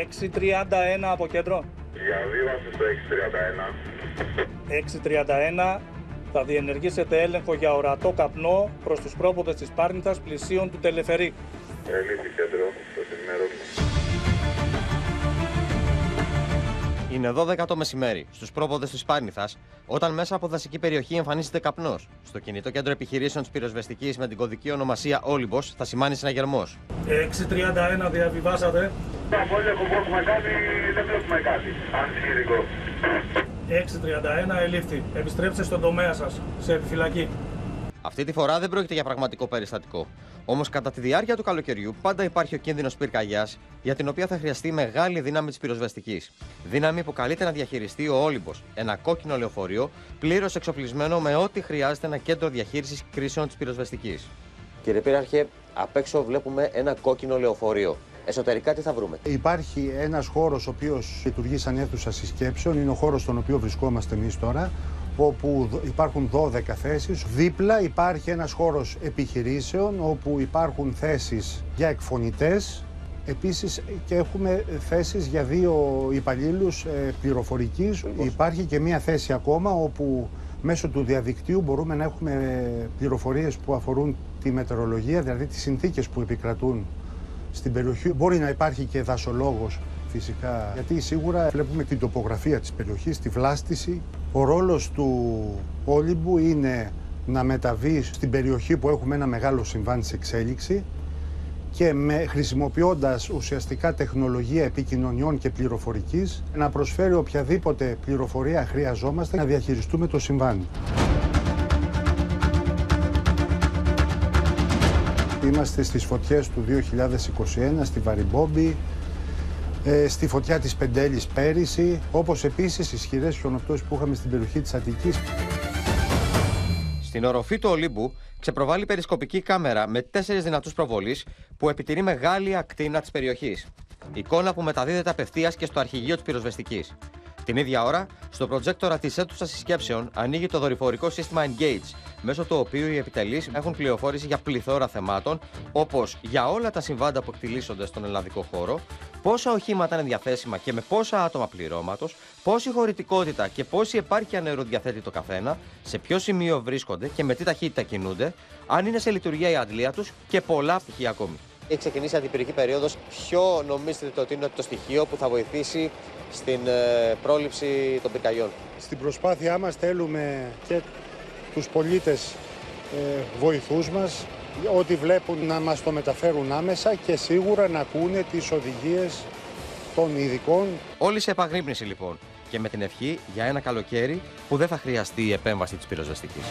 631 από κέντρο. Διαβίβασης στο 631. 631 θα διενεργήσετε έλεγχο για ορατό καπνό προς τους πρόποδες της Πάρνηθας πλησίων του Τελεφερή. Ελήφθη κέντρο, το ενημερώνουμε. Είναι 12 το μεσημέρι, στους πρόποδες της Πάρνηθας, όταν μέσα από δασική περιοχή εμφανίζεται καπνός. Στο κινητό κέντρο επιχειρήσεων της πυροσβεστικής με την κωδική ονομασία Όλυμπος θα σημάνει συναγερμός. 631 διαβιβάσατε. Το απόλυτο που έχουμε κάνει δεν βλέπουμε κάτι. Αντισχυρικό. 631 ελήφθη. Επιστρέψτε στον τομέα σας, σε επιφυλακή. Αυτή τη φορά δεν πρόκειται για πραγματικό περιστατικό. Όμως, κατά τη διάρκεια του καλοκαιριού, πάντα υπάρχει ο κίνδυνος πυρκαγιάς, για την οποία θα χρειαστεί μεγάλη δύναμη της πυροσβεστικής. Δύναμη που καλείται να διαχειριστεί ο Όλυμπος, ένα κόκκινο λεωφορείο πλήρως εξοπλισμένο με ό,τι χρειάζεται ένα κέντρο διαχείρισης κρίσεων της πυροσβεστικής. Κύριε Πύραρχε, απ' έξω βλέπουμε ένα κόκκινο λεωφορείο. Εσωτερικά τι θα βρούμε; Υπάρχει ένας χώρος ο οποίος λειτουργεί σαν αίθουσα συσκέψεων, είναι ο χώρος στον οποίο βρισκόμαστε εμείς τώρα, όπου δ- υπάρχουν 12 θέσεις. Δίπλα υπάρχει ένας χώρος επιχειρήσεων, όπου υπάρχουν θέσεις για εκφωνητές. Επίσης και έχουμε θέσεις για δύο υπαλλήλους ε, πληροφορικής. Υπάρχει και μία θέση ακόμα όπου μέσω του διαδικτύου μπορούμε να έχουμε ε, πληροφορίες που αφορούν τη μετεωρολογία, δηλαδή τις συνθήκες που επικρατούν στην περιοχή. Μπορεί να υπάρχει και δασολόγος φυσικά, γιατί σίγουρα βλέπουμε την τοπογραφία της περιοχής, τη βλάστηση. Ο ρόλος του Όλυμπου είναι να μεταβεί στην περιοχή που έχουμε ένα μεγάλο συμβάν σε εξέλιξη και με, χρησιμοποιώντας ουσιαστικά τεχνολογία επικοινωνιών και πληροφορικής να προσφέρει οποιαδήποτε πληροφορία χρειαζόμαστε να διαχειριστούμε το συμβάν. Είμαστε στις φωτιές του 2021 στη Βαριμπόμπη, ε, στη φωτιά της Πεντέλης πέρυσι, όπως επίσης ισχυρές χιονοπτώσεις που είχαμε στην περιοχή της Αττικής. Στην οροφή του Ολύμπου ξεπροβάλλει περισκοπική κάμερα με τέσσερις δυνατούς προβολή που επιτηρεί μεγάλη ακτίνα της περιοχής. Εικόνα που μεταδίδεται απευθείας και στο αρχηγείο της πυροσβεστικής. Την ίδια ώρα, στο προτζέκτορα της αίθουσα συσκέψεων ανοίγει το δορυφορικό σύστημα Engage, μέσω του οποίου οι επιτελείς έχουν πληροφόρηση για πληθώρα θεμάτων, όπως για όλα τα συμβάντα που εκτιλήσονται στον ελλαδικό χώρο, πόσα οχήματα είναι διαθέσιμα και με πόσα άτομα πληρώματος, πόση χωρητικότητα και πόση επάρκεια νερού διαθέτει το καθένα, σε ποιο σημείο βρίσκονται και με τι ταχύτητα κινούνται, αν είναι σε λειτουργία η αντλία τους και πολλά στοιχεία ακόμη. Έχει ξεκινήσει αντιπυρική περίοδος. Ποιο νομίζετε ότι είναι το στοιχείο που θα βοηθήσει στην ε, πρόληψη των πυρκαγιών. Στην προσπάθειά μας θέλουμε και τους πολίτες ε, βοηθούς μας, ό,τι βλέπουν να μας το μεταφέρουν άμεσα και σίγουρα να ακούνε τις οδηγίες των ειδικών Όλοι σε επαγρύπνηση λοιπόν και με την ευχή για ένα καλοκαίρι που δεν θα χρειαστεί η επέμβαση της πυροσβεστικής.